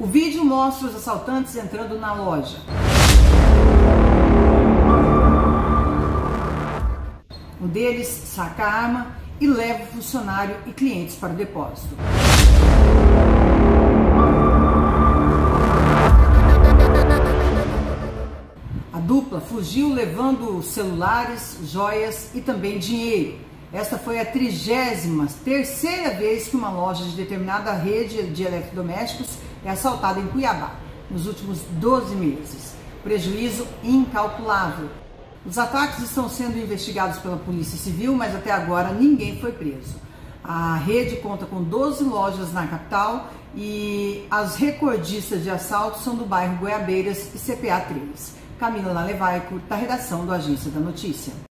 O vídeo mostra os assaltantes entrando na loja. Um deles saca a arma e leva o funcionário e clientes para o depósito. A dupla fugiu levando celulares, joias e também dinheiro. Esta foi a trigésima terceira vez que uma loja de determinada rede de eletrodomésticos é assaltada em Cuiabá, nos últimos 12 meses. Prejuízo incalculável. Os ataques estão sendo investigados pela Polícia Civil, mas até agora ninguém foi preso. A rede conta com 12 lojas na capital e as recordistas de assalto são do bairro Goiabeiras e CPA 3. Camila Nalevaico, da redação do Agência da Notícia.